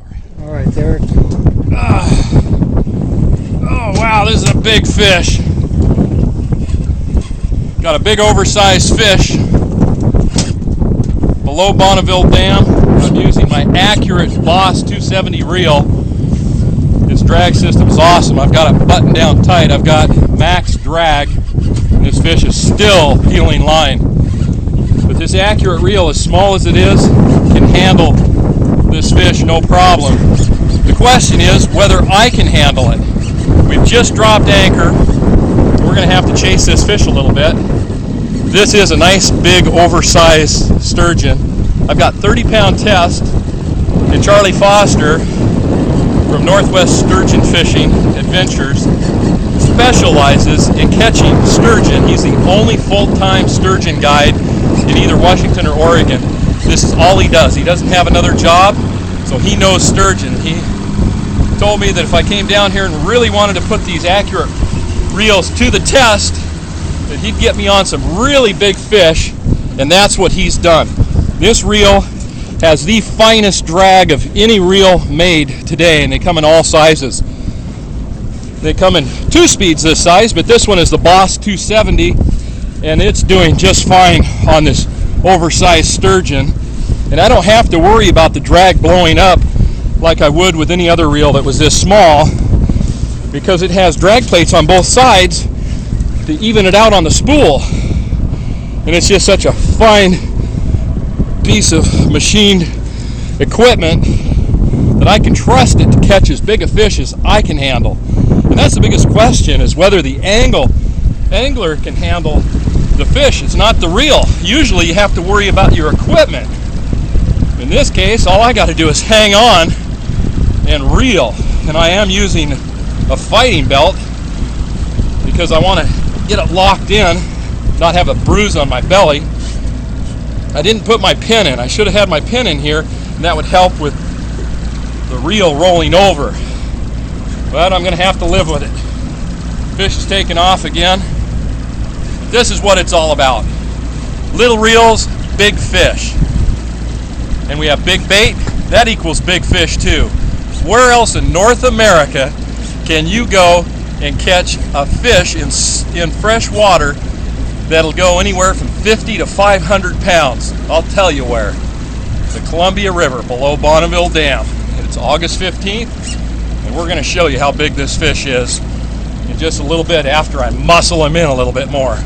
All right, Derek. Ah. Oh wow, this is a big fish. Got a big oversized fish below Bonneville Dam. I'm using my accurate Boss 270 reel. This drag system is awesome. I've got it buttoned down tight. I've got max drag, and this fish is still peeling line. But this accurate reel, as small as it is, can handle this fish no problem. The question is whether I can handle it. We've just dropped anchor. We're going to have to chase this fish a little bit. This is a nice big oversized sturgeon. I've got 30 pound test and Charlie Foster from Northwest Sturgeon Fishing Adventures specializes in catching sturgeon. He's the only full-time sturgeon guide in either Washington or Oregon. This is all he does. He doesn't have another job, so he knows sturgeon. He told me that if I came down here and really wanted to put these accurate reels to the test, that he'd get me on some really big fish, and that's what he's done. This reel has the finest drag of any reel made today, and they come in all sizes. They come in two speeds this size, but this one is the Boss 270, and it's doing just fine on this oversized sturgeon. And I don't have to worry about the drag blowing up like I would with any other reel that was this small because it has drag plates on both sides to even it out on the spool. And it's just such a fine piece of machined equipment that I can trust it to catch as big a fish as I can handle. And that's the biggest question is whether the angle angler can handle the fish. It's not the reel. Usually you have to worry about your equipment. In this case, all I got to do is hang on and reel. And I am using a fighting belt because I want to get it locked in, not have a bruise on my belly. I didn't put my pin in. I should have had my pin in here, and that would help with the reel rolling over. But I'm going to have to live with it. Fish is taking off again. This is what it's all about. Little reels, big fish. And we have big bait, that equals big fish too. Where else in North America can you go and catch a fish in, in fresh water that'll go anywhere from 50 to 500 pounds? I'll tell you where. The Columbia River below Bonneville Dam. It's August 15th, and we're going to show you how big this fish is in just a little bit after I muscle him in a little bit more.